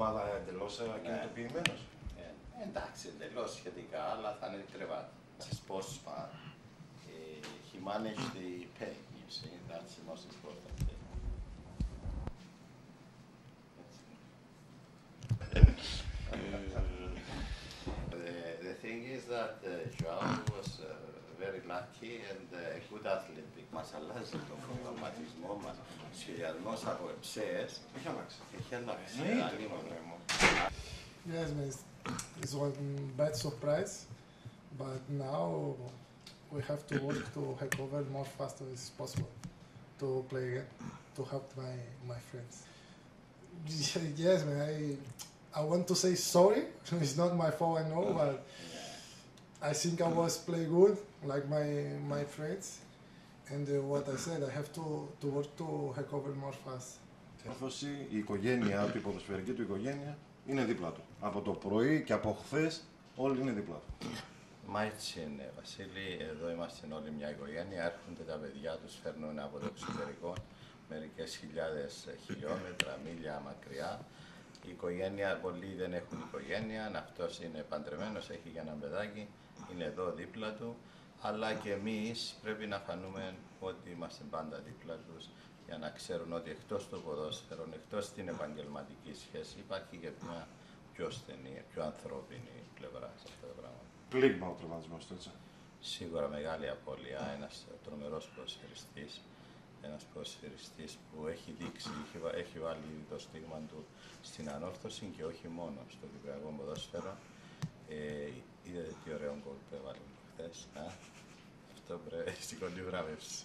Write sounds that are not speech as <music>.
εβδομάδα εντελώς ναι. ακινητοποιημένος. Ναι. Ε, εντάξει, εντελώς σχετικά, αλλά θα είναι κρεβάτι. Σα πω σπα. He managed the pain, you see, that's the most important thing. Ε, <laughs> the, ε, the thing is that uh, Joao was uh, very lucky and uh, a good athlete. Μας αλλάζει τον προγραμματισμό μας. Ο σχεδιασμός από εψέες Έχει αλλάξει. έχει αλλάξει. Εννοείται, Αλλήμον. πατρέ μου. Yes, man, it's, it's one bad surprise, but now we have to work to recover more faster as possible to play again, to help my my friends. <laughs> Yes, man, I I want to say sorry. <laughs> It's not my fault, I know, but I think I was play good, like my my friends, and uh, what I said, I have to to work to recover more fast. Έρθωση, η οικογένεια του, η ποδοσφαιρική του οικογένεια είναι δίπλα του. Από το πρωί και από χθες όλοι είναι δίπλα του. Μα έτσι είναι, Βασίλη. Εδώ είμαστε όλοι μια οικογένεια. Έρχονται τα παιδιά τους, φέρνουν από το εξωτερικό μερικές χιλιάδες χιλιόμετρα, μίλια μακριά. Η οικογένεια, πολλοί δεν έχουν οικογένεια. Αυτός είναι παντρεμένος, έχει για ένα παιδάκι, είναι εδώ δίπλα του. Αλλά και εμείς πρέπει να φανούμε ότι είμαστε πάντα δίπλα τους για να ξέρουν ότι εκτός του ποδόσφαιρων, εκτός την επαγγελματική σχέση, υπάρχει και μια πιο στενή, πιο ανθρώπινη πλευρά σε αυτό το πράγμα. Πλήγμα ο τραυματισμός του, έτσι. Σίγουρα μεγάλη απώλεια, ένας τρομερός ποδοσφαιριστής, ένας ποδοσφαιριστής που έχει δείξει, έχει, βα- έχει βάλει το στίγμα του στην ανόρθωση και όχι μόνο στο κυπριακό ποδόσφαιρο. Ε, είδατε τι ωραίο γκολ που έβαλε χθες, α; Αυτό πρέπει, <laughs> σηκώνει βράβευση.